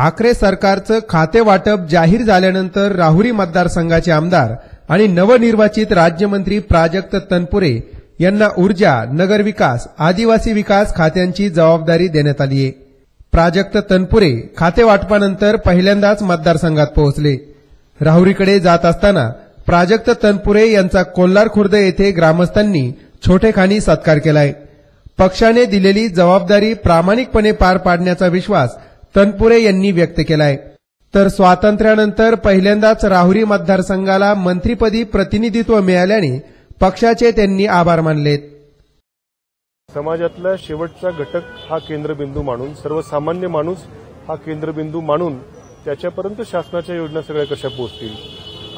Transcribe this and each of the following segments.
ठाकरे सरकारचं खाते वाटप जाहीर झाल्यानंतर राहुरी मतदारसंघाचे आमदार आणि नवनिर्वाचित राज्यमंत्री प्राजक्त तनपुरे यांना ऊर्जा नगरविकास आदिवासी विकास खात्यांची जबाबदारी देण्यात आली आहे प्राजक्त तनपुरे खाते वाटपानंतर पहिल्यांदाच मतदारसंघात पोहोचले. राहुरीकडे जात असताना प्राजक्त तनपुरे यांचा कोल्हार खुर्द येथे ग्रामस्थांनी छोटेखानी सत्कार केलाय. पक्षाने दिलेली जबाबदारी प्रामाणिकपणे पार पाडण्याचा विश्वास तनपुरे यांनी व्यक्त केलाय. तर स्वातंत्र्यानंतर पहिल्यांदाच राहुरी मतदारसंघाला मंत्रीपदी प्रतिनिधित्व मिळाल्याने पक्षाचे त्यांनी आभार मानलेत. समाजातला शेवटचा घटक हा केंद्रबिंदू मानून सर्वसामान्य माणूस हा केंद्रबिंदू मानून त्याच्यापर्यंत शासनाच्या योजना सगळ्या कशा पोहोचतील?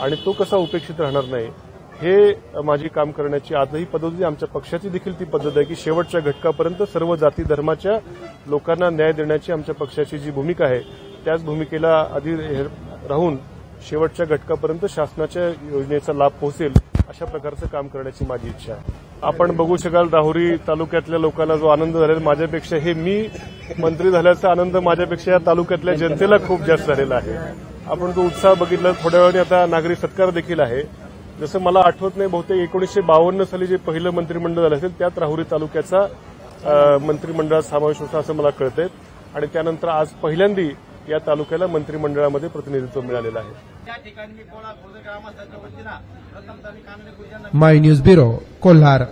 आणि तो कसा उपेक्षित राहणार नाही? हे माझी काम करण्याची आजही पद्धती आमच्या पक्षाची देखील ती पद्धत आहे की शेवटच्या घटकापर्यंत सर्व जाती धर्माच्या लोकांना न्याय देण्याची आमच्या पक्षाची जी भूमिका आहे त्याच भूमिकेला आधी हे- राहून शेवटच्या घटकापर्यंत शासनाच्या योजनेचा लाभ पोहोचेल अशा प्रकारचं काम करण्याची माझी इच्छा आहे. आपण बघू शकाल राहुरी तालुक्यातल्या लोकांना जो आनंद झालेला माझ्यापेक्षा हे मी मंत्री झाल्याचा आनंद माझ्यापेक्षा या तालुक्यातल्या जनतेला खूप जास्त झालेला आहे. आपण तो उत्साह बघितला थोड्या वेळाने आता नागरी सत्कार देखील आहे. जसं मला आठवत नाही बहुतेक एकोणीसशे बावन्न साली जे पहिलं मंत्रिमंडळ झालं असेल त्यात राहुरी तालुक्याचा मंत्रिमंडळात समावेश होता असं मला कळतंय. आणि त्यानंतर आज पहिल्यांदी या तालुक्याला मंत्रिमंडळामध्ये प्रतिनिधित्व मिळालेलं आहे. My news bureau Kolhar.